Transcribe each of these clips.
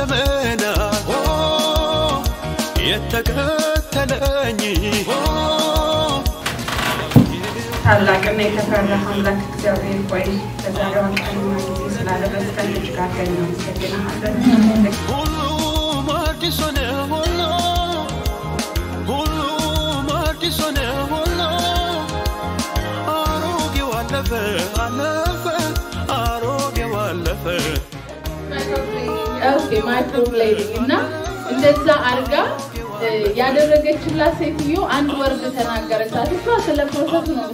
ዘመናት የተከተለኝ ታላቅና የተፈራ አምላክ እግዚአብሔር ሆይ በዛሬዋ ቀን ስላደረስከን ልጅ ጋር ገና okay microblading እና እንደዛ አርጋ እ፣ ያደረገችላት ሴትዮ አንድ word ተናገረቻት። እሷ ስለ process ኡ ነው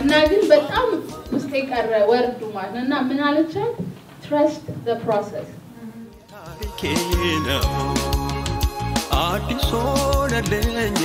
እና ግን በጣም ውስጥ የቀረ word ኡ ማለት ነው። እና ምን አለቻት? trust the process አዲስ ሆነልኝ